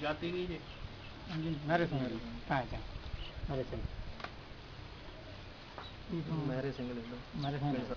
जाती रहिए जी नरेश हाँ जा। नरेश नरेश नरेश